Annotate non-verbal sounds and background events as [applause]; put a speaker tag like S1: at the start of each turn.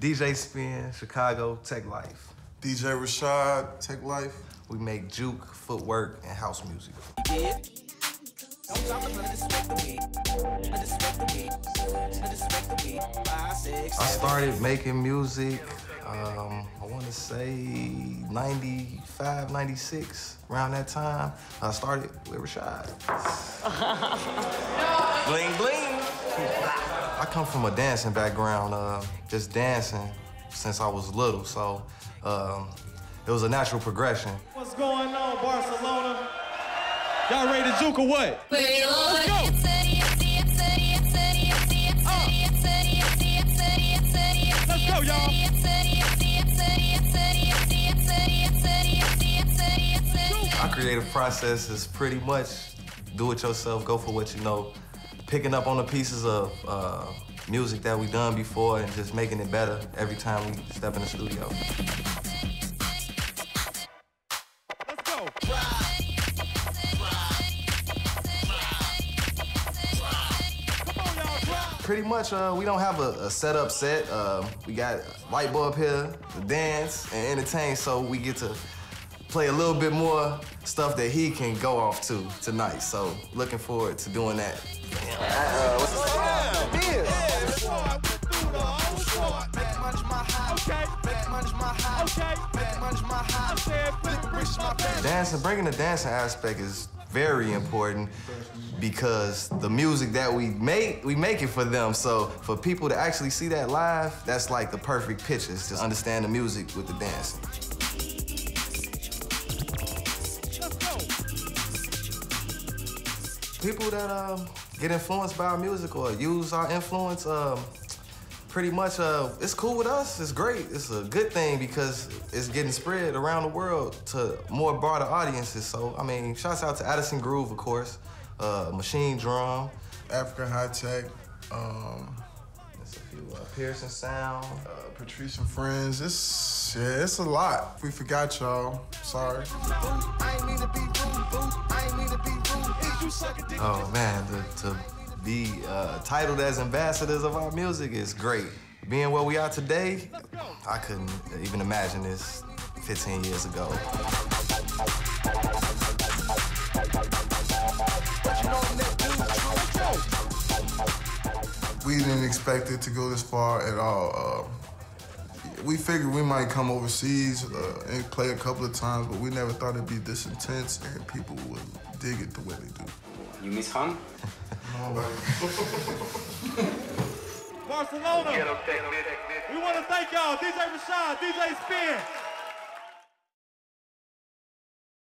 S1: DJ Spinn, Chicago, Teklife.
S2: DJ Rashad, Teklife.
S1: We make juke, footwork, and house music. I started making music, um, I want to say 95, 96, around that time. I started with Rashad. [laughs] bling, bling. I come from a dancing background, uh, just dancing since I was little, so um, it was a natural progression.
S3: What's going on, Barcelona? Y'all ready to juke or what? Let's go! Let's go, y'all!
S1: Our creative process is pretty much do it yourself, go for what you know, picking up on the pieces of uh, music that we done before and just making it better every time we step in the studio. Pretty much, uh, we don't have a, a setup set. Uh, we got Litebulb here to dance and entertain, so we get to play a little bit more stuff that he can go off to tonight. So looking forward to doing that. Dancing, bringing the dancing aspect is very important because the music that we make, we make it for them. So for people to actually see that live, that's like the perfect pictures. Just understand the music with the dancing. People that um, get influenced by our music or use our influence, um, pretty much, uh, it's cool with us. It's great. It's a good thing because it's getting spread around the world to more broader audiences. So, I mean, shouts out to Addison Groove, of course, uh, Machinedrum,
S2: African High Tech. Um,
S1: there's a few, uh, Pearson Sound.
S2: uh, Patrice and Friends. It's, yeah, it's a lot. We forgot y'all. Sorry.
S1: Oh man, to, to be uh, titled as ambassadors of our music is great. Being where we are today, I couldn't even imagine this 15 years ago.
S2: We didn't expect it to go this far at all. Uh, we figured we might come overseas uh, and play a couple of times, but we never thought it'd be this intense and people would dig it the way they do.
S4: You miss Han? [laughs]
S3: Barcelona! We want to thank y'all, DJ Rashad, DJ Spinn,